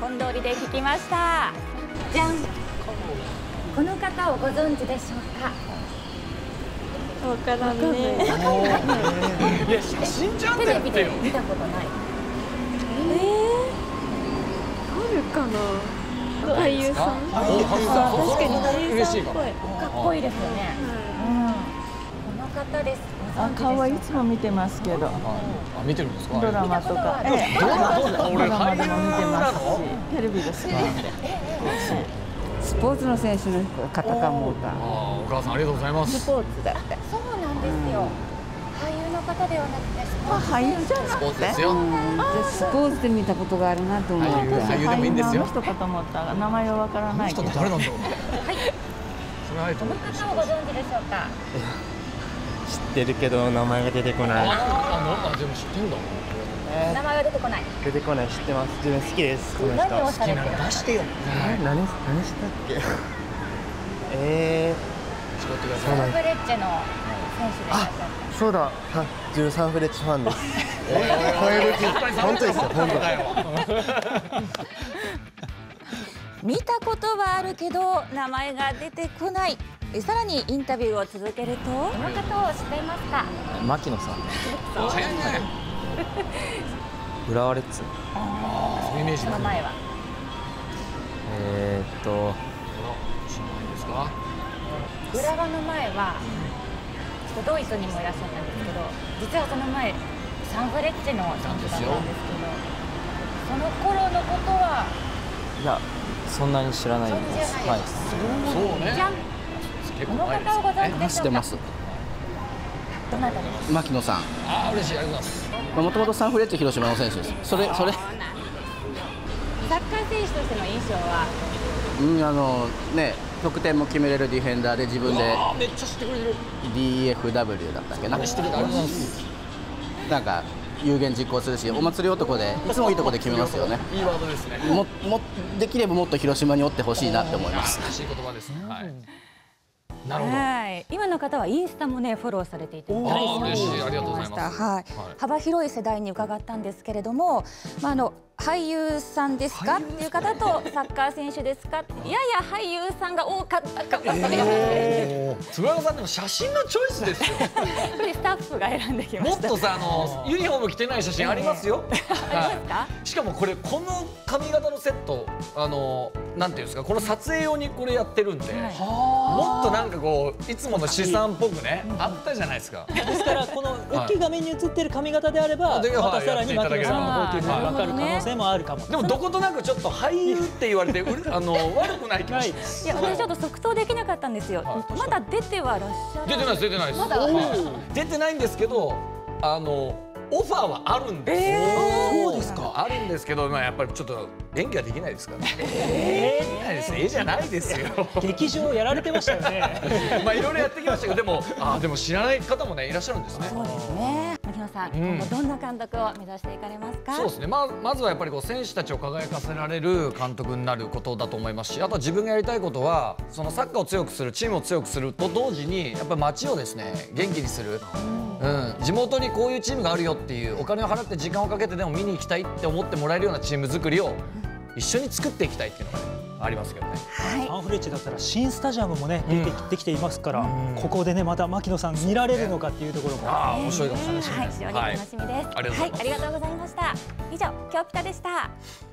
本通りで聞きました。じゃん。この方をご存知でしょうか？わからんね。いや写真ちゃんとテレビでやってよ見たことない。えー、あるかな？俳優さん？確かに俳優さんっぽい。かっこいいですよね。うん方です。あ顔はいつも見てますけど。あ見てるんですか？ドラマとか、ええ、ドラマとか？ド俺ラマでも見てます俳優なのし。テレビで好きなんでスポーツの選手の方かもうあかお母さんありがとうございます。スポーツだって。そうなんですよ。俳優の方ではなくてスポあーツ俳優じゃなスポーくてツでスポーツで見たことがあるなと思って。俳優俳優でもいいんですよ。人かと思ったら名前はわからない人誰なんだろう？はい。その方をご存知でしょうか？知ってるけど名前が出てこない。あああでも知ってんだ。名前は出てこない。出てこない知ってます。自分好きですこの人。何をされてる出してよえ何何したっけ？え誓ってくだサさい。ンフレッチェの選手でいらっしゃるー、そうだ。は自分サンフレッチェファンです。本当ですよ本当。だ よ見たことはあるけど名前が出てこない。えさらにインタビューを続けると。この方を知っていますか？牧野さん。早いね浦和レッズ。そういうイメージですその前は？えー、っと。知らないですか？浦和の前はちょっとドイツにもいらっしゃったんですけど実はその前サンフレッチェの選手だったんですけどその頃のことは？いやそんなに知らないです。上ない。そうね結この構前です方をご存知でしょうか？すどなたです牧野さん。あー嬉しいありがとうございます。もともとサンフレッチェ広島の選手です。それそれ。サッカー選手としての印象は？うんあのね得点も決めれるディフェンダーで自分でめっちゃ知ってくれてる。DFW だったっけな？知ってくれてありなんか有言実行するしお祭り男でいつもいいとこで決めますよね。いいワードですね。ももできればもっと広島におってほしいなって思います。嬉しい言葉ですね。はいなるほど。はい、今の方はインスタもねフォローされていて大好き嬉しい。ありがとうございます。はい、はい。幅広い世代に伺ったんですけれども、まああの俳優さんですか？っていう方とサッカー選手ですか？やや俳優さんが多かったかも。しれない、つぶやさんでも写真のチョイスですよ。これスタッフが選んできました。もっとさあのユニフォーム着てない写真ありますよ、ありますか？はい。しかもこれこの髪型のセットあのなんていうんですか？この撮影用にこれやってるんで、もっとなんかこういつもの資産っぽくね、あったじゃないですか。ですからこの大きい画面に映ってる髪型であれば、でまたさらに牧野さんの方というのがはい分かる可能性もあるかも。でもどことなくちょっと俳優って言われてあの悪くない気もします。いや私ちょっと即答できなかったんですよ、はいまだ出てはらっしゃる出てないです出てないです。まだはい出てないんですけどあのオファーはあるんです。そうですか。あるんですけどまあやっぱりちょっと演技はできないですから。ええできないです。絵じゃないですよ。劇場やられてましたよね。まあいろいろやってきましたけどでもあでも知らない方もねいらっしゃるんですね。そうですね牧野さん、うん。今後どんな監督を目指していかれますか？そうですね、まあ、まずはやっぱりこう選手たちを輝かせられる監督になることだと思いますしあとは自分がやりたいことはそのサッカーを強くするチームを強くすると同時にやっぱり街をですね元気にする、うん、地元にこういうチームがあるよっていうお金を払って時間をかけてでも見に行きたいって思ってもらえるようなチーム作りを一緒に作っていきたいっていうのが、ね、ありますけどね。はいサンフレッチェだったら新スタジアムもねうんできてきていますから、うんここでねまた牧野さん見られるのかっていうところも。ああ面白いかもしれないですね。はい、非常に楽しみです。ありがとうございますはい、ありがとうございました。以上、今日ピタでした。